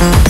Thank you.